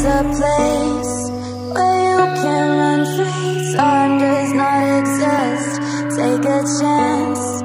is a place where you can run free. Time does not exist. Take a chance.